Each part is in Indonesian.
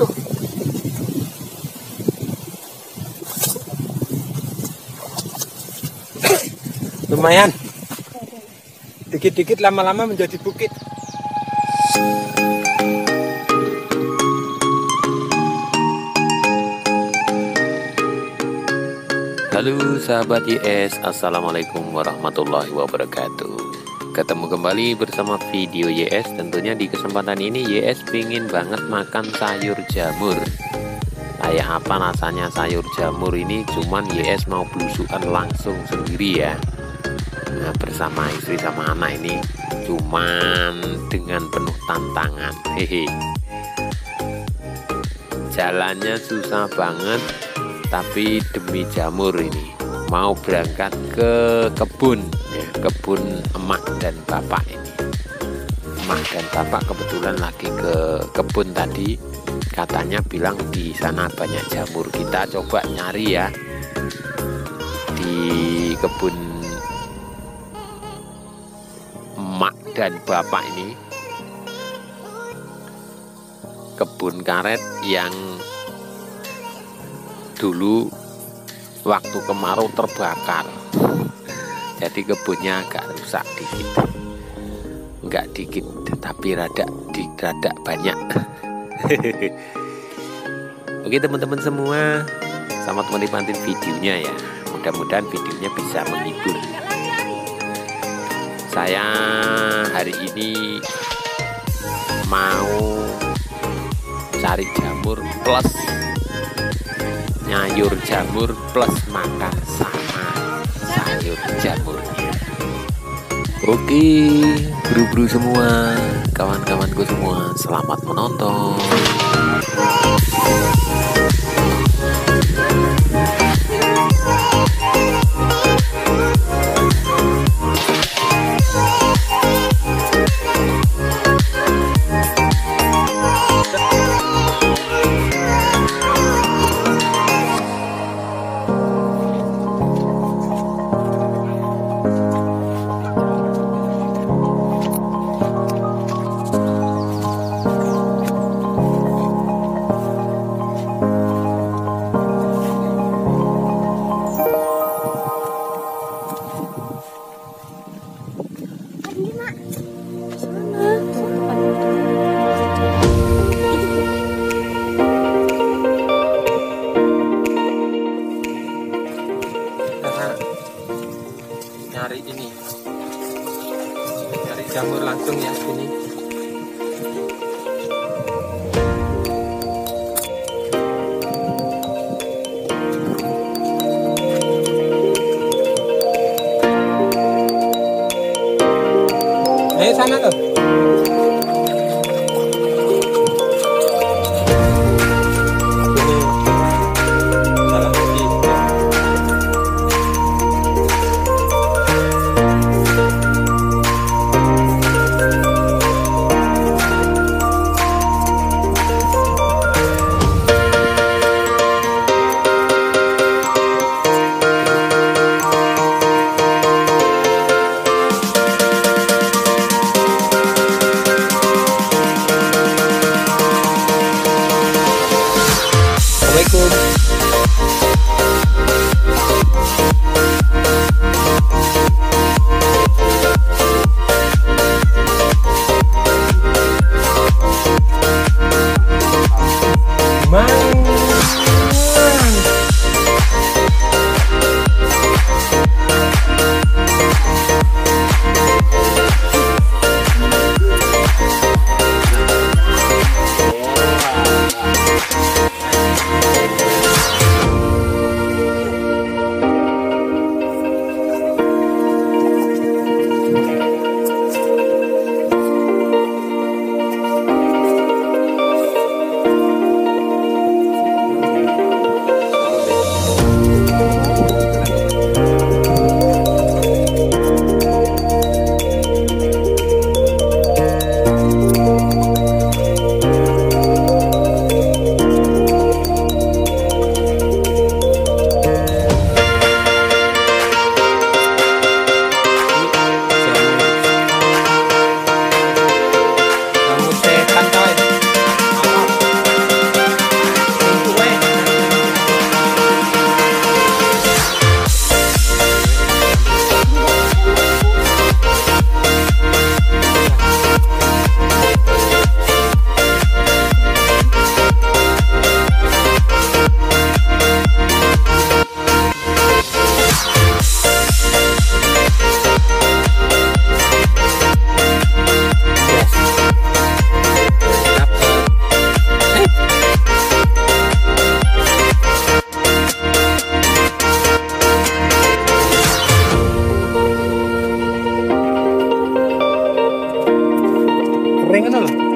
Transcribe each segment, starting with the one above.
Lumayan. Dikit-dikit lama-lama menjadi bukit. Halo sahabat YS, Assalamualaikum warahmatullahi wabarakatuh Ketemu kembali bersama video YS Tentunya di kesempatan ini YS pingin banget makan sayur jamur. Kayak apa rasanya sayur jamur ini? Cuman YS mau belusukan langsung sendiri ya. Nah, Bersama istri sama anak ini Cuman dengan penuh tantangan. Hehe. Jalannya susah banget tapi demi jamur ini mau berangkat ke kebun. Ya, kebun emak dan bapak ini. Emak dan bapak kebetulan lagi ke kebun tadi. Katanya bilang di sana banyak jamur. Kita coba nyari ya. Di kebun emak dan bapak ini. Kebun karet yang dulu waktu kemarau terbakar. Jadi kebunnya agak rusak dikit. Enggak dikit tapi rada di rada banyak. Oke teman-teman semua. Selamat menikmati videonya ya. Mudah-mudahan videonya bisa menghibur. Saya hari ini mau cari jamur plus nyayur jamur plus makan sama sayur jamurnya oke buru-buru semua kawan-kawanku semua selamat menonton nyari ini. Nyari jamur langsung ya sini. Eh sana tuh. Assalamualaikum. 你看那个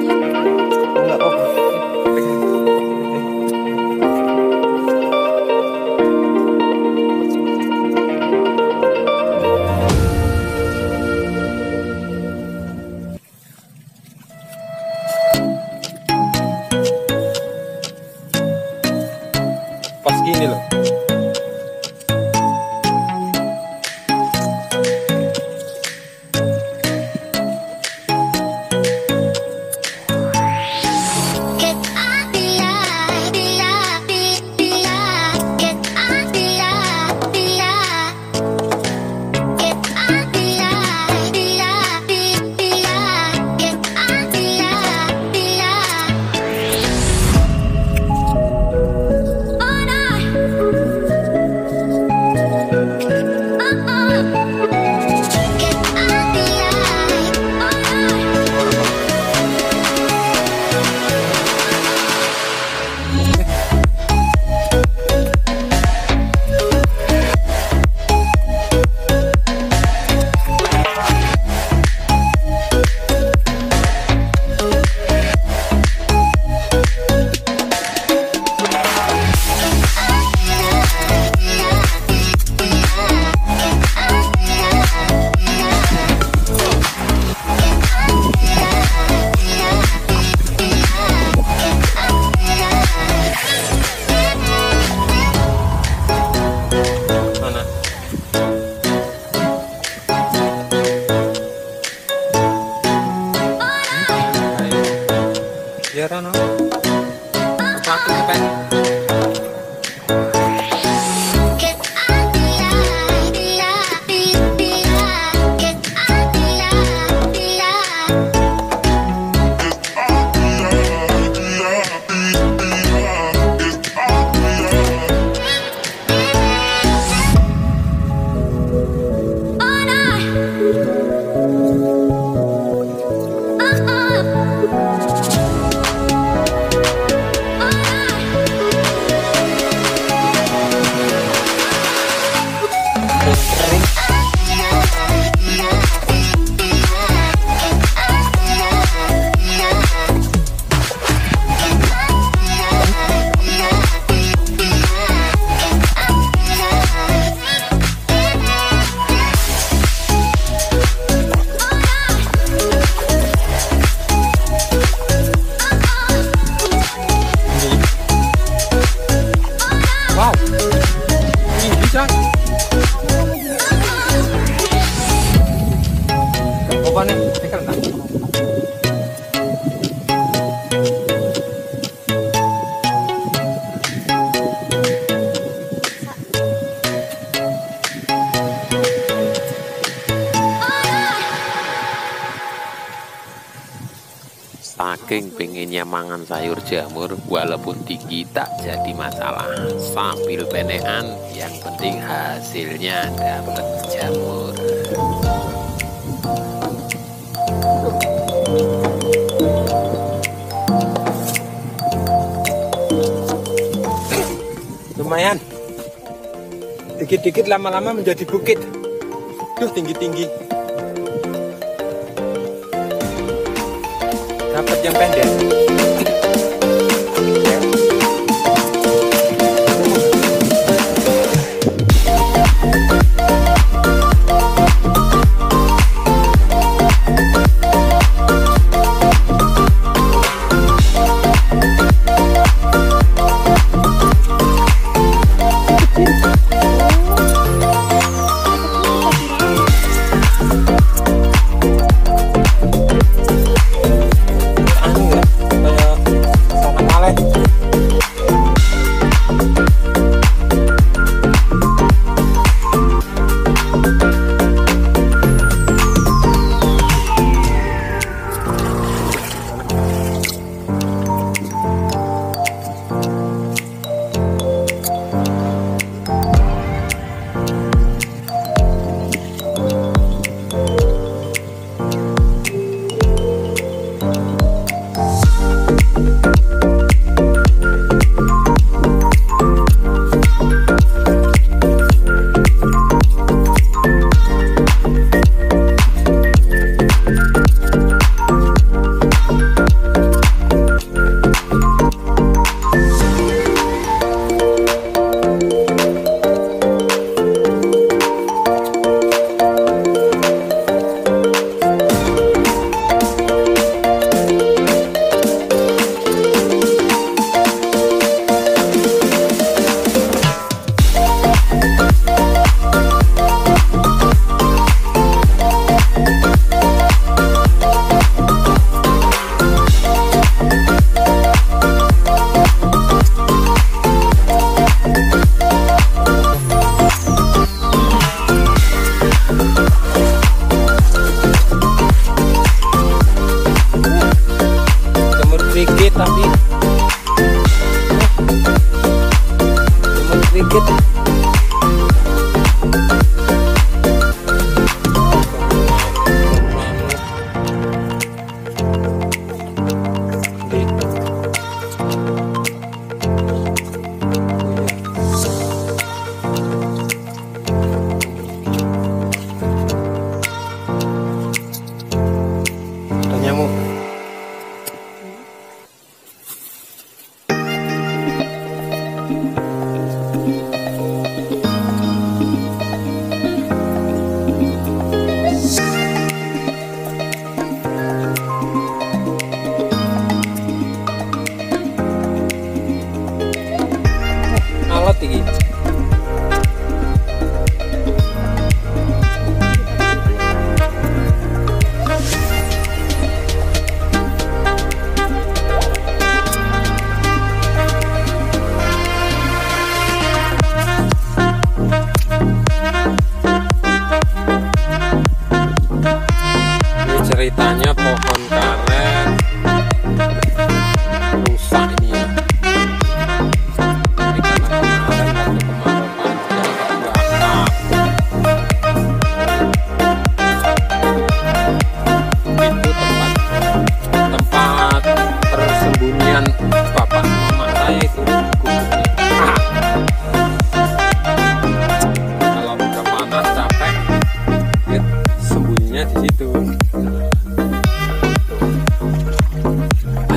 saking pengennya mangan sayur jamur walaupun tinggi tak jadi masalah. Sambil penean yang penting hasilnya dapat jamur. Lumayan. Dikit-dikit lama-lama menjadi bukit. Tuh tinggi-tinggi. dapat yang pendek.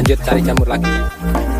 Lanjut cari jamur lagi.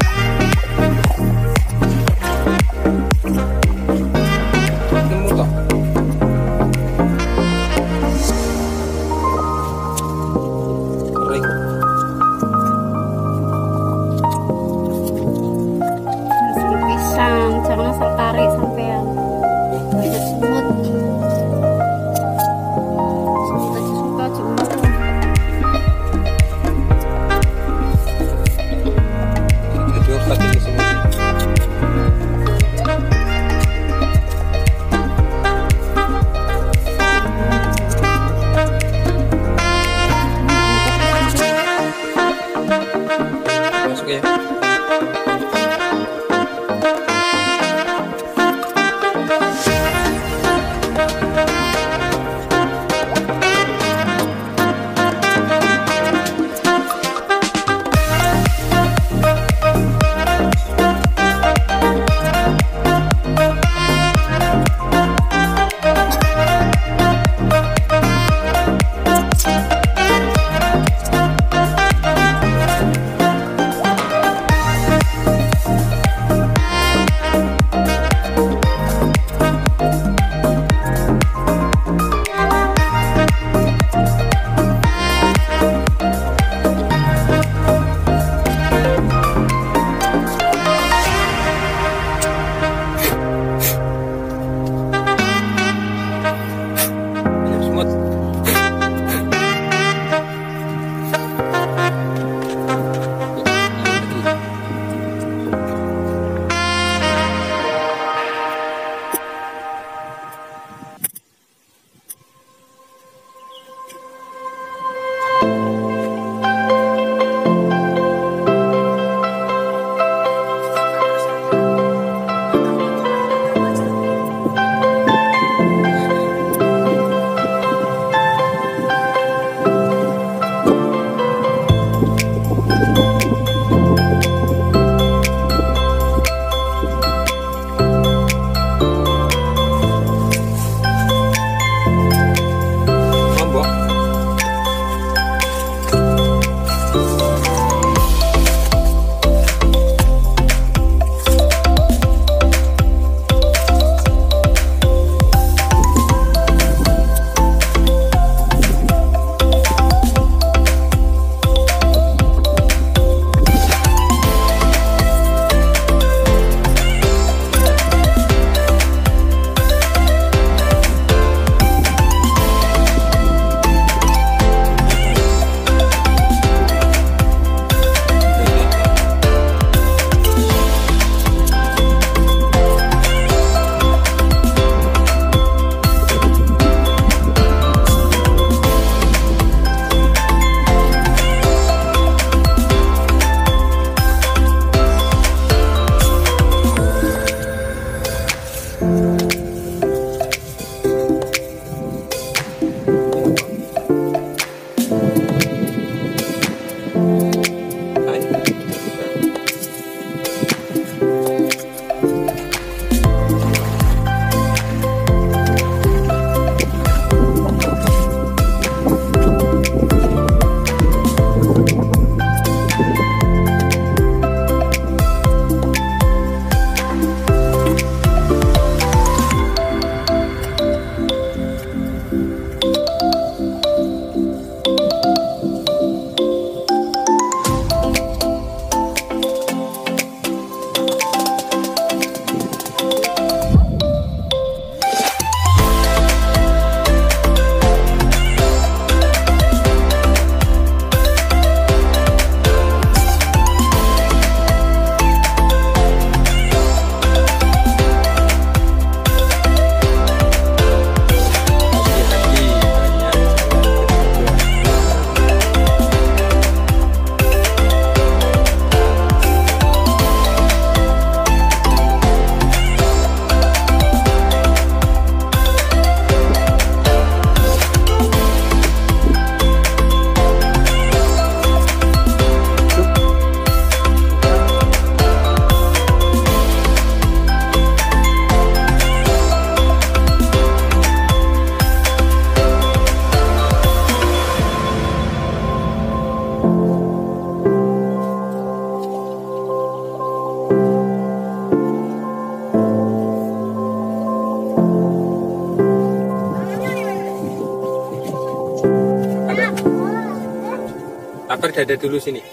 Dadah dulu sini.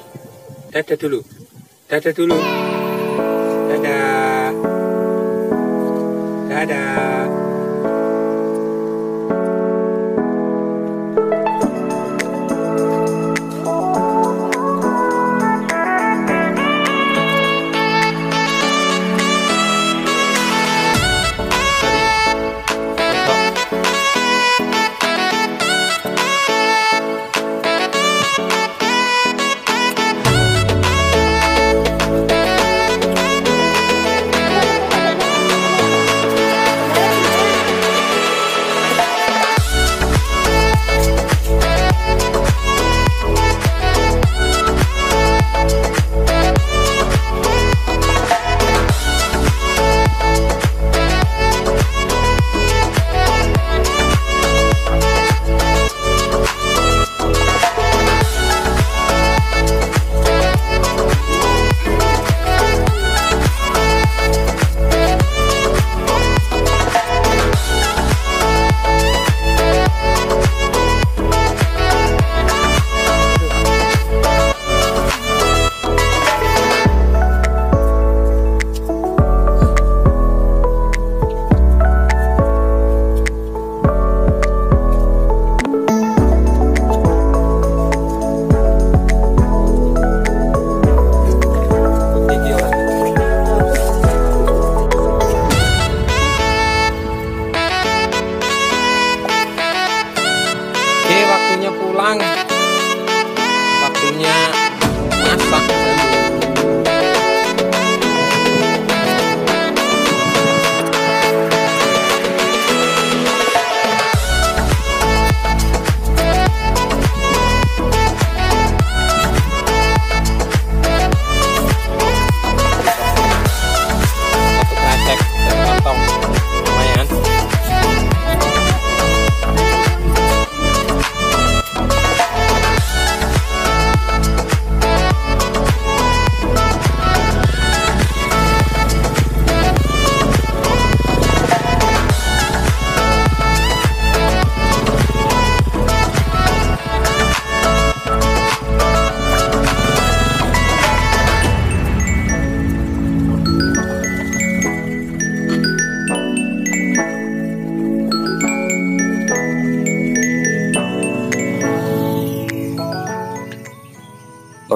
Dadah dulu. Dadah dulu.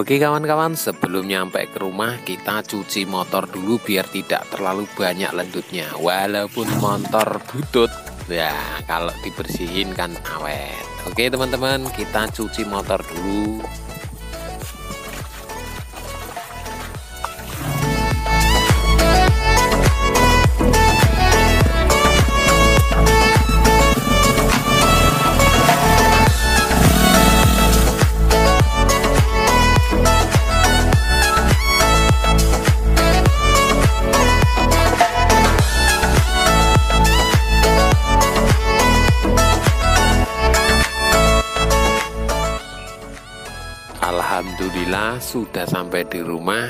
Oke kawan-kawan, sebelum nyampe ke rumah kita cuci motor dulu biar tidak terlalu banyak lendutnya. Walaupun motor butut, ya kalau dibersihin kan awet. Oke teman-teman, kita cuci motor dulu. Sudah sampai di rumah.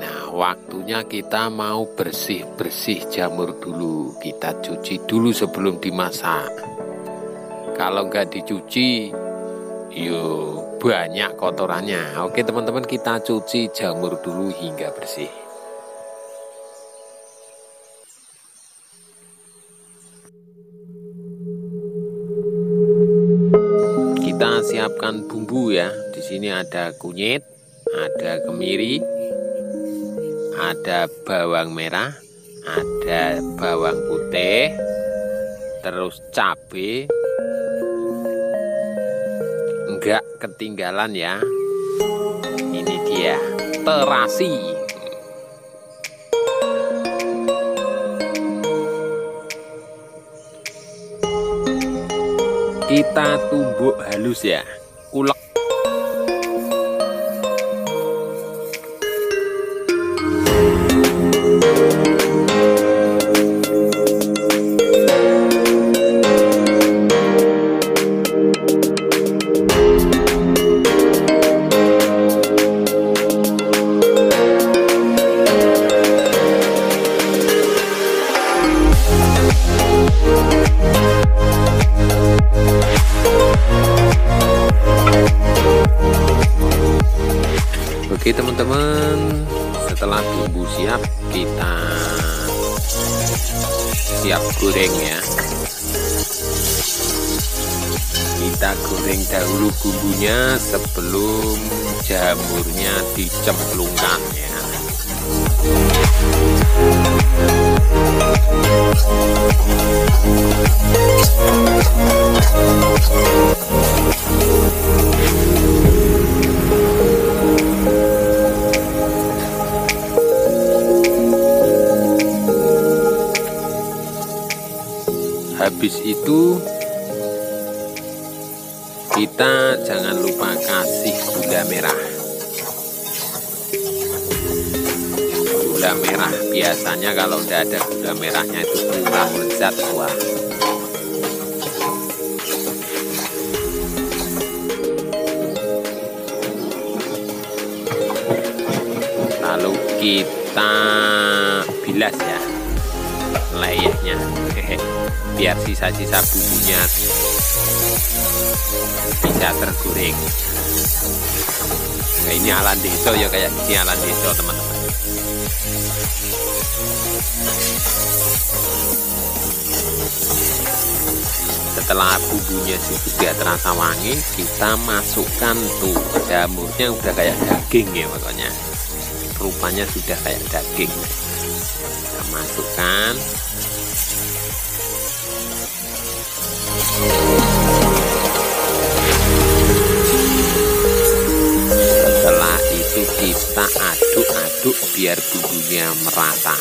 Nah, waktunya kita mau bersih-bersih jamur dulu. Kita cuci dulu sebelum dimasak. Kalau nggak dicuci, yuk banyak kotorannya. Oke teman-teman, kita cuci jamur dulu hingga bersih. Kita siapkan bumbu ya. Di sini ada kunyit, ada kemiri, ada bawang merah, ada bawang putih, terus cabai. Enggak ketinggalan ya. Ini dia terasi. Kita tumbuk halus ya. Kita goreng dahulu bumbunya sebelum jamurnya dicemplungkan ya. Habis itu kita jangan lupa kasih gula merah. Gula merah biasanya kalau udah ada gula merahnya itu kurang lezat wah. Lalu kita bilas ya layaknya biar sisa-sisa bumbunya bisa tergoreng. Nah, ini alan deso ya kayak gini alan deso teman-teman. Setelah bumbunya sudah terasa wangi kita masukkan tuh jamurnya udah kayak daging ya pokoknya. Rupanya sudah kayak daging. Kita masukkan setelah itu kita aduk-aduk biar bumbunya merata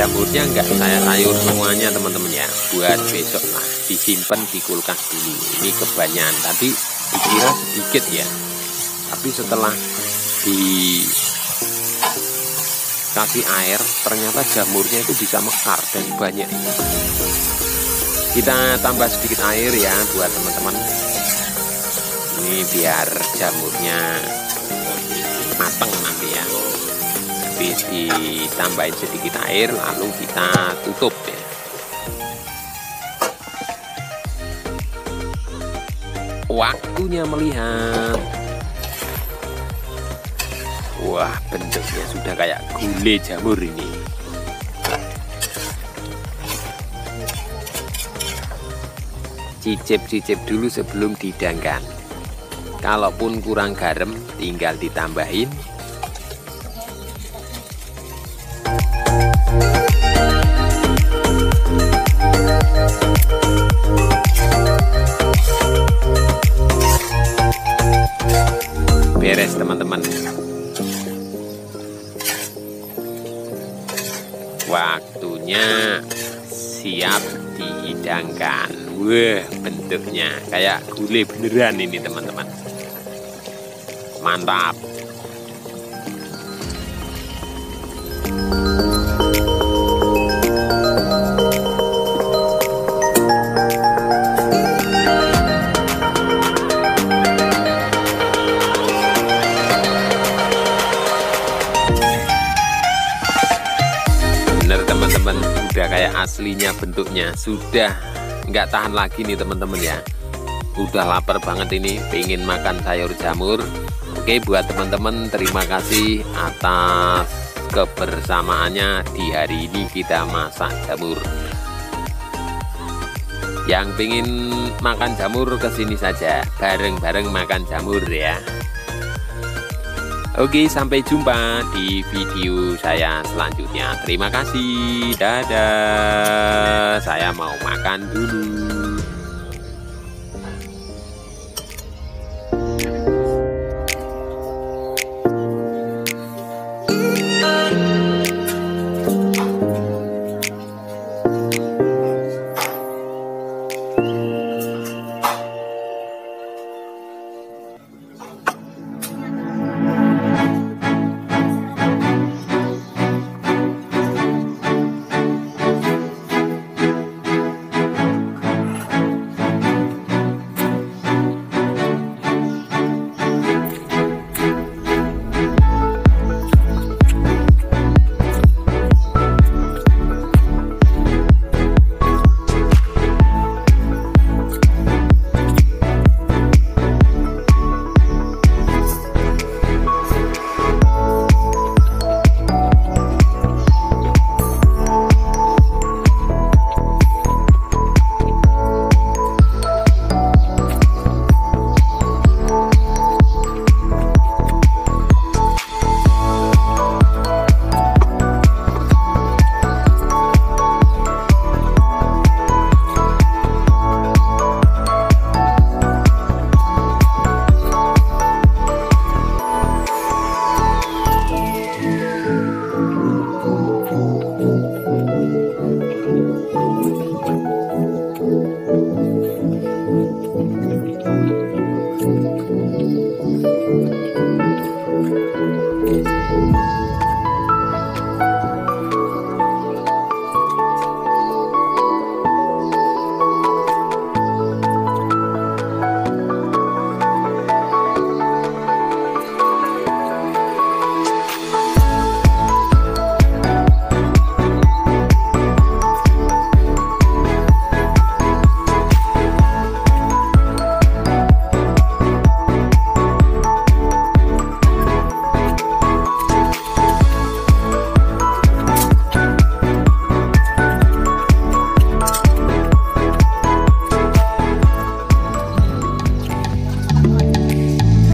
jamurnya enggak saya sayur semuanya teman-teman ya. Buat besok lah disimpan di kulkas dulu. Ini kebanyakan. Tapi dikira sedikit ya. Tapi setelah dikasih air ternyata jamurnya itu bisa mekar dan banyak. Kita tambah sedikit air ya buat teman-teman. Ini biar jamurnya mateng nanti ya habis ditambahin sedikit air lalu kita tutup ya. Waktunya melihat. Wah bentuknya sudah kayak gulai jamur ini. Cicip-cicip dulu sebelum didangkan. Kalaupun kurang garam tinggal ditambahin teman-teman. Waktunya siap dihidangkan. Wah bentuknya kayak gulai beneran ini teman-teman. Mantap kayak aslinya bentuknya. Sudah nggak tahan lagi nih teman-teman ya. Udah lapar banget ini pengen makan sayur jamur. Oke buat teman-teman terima kasih atas kebersamaannya di hari ini kita masak jamur. Yang pengen makan jamur ke sini saja. Bareng-bareng makan jamur ya Oke, sampai jumpa di video saya selanjutnya. Terima kasih. Dadah. Saya mau makan dulu.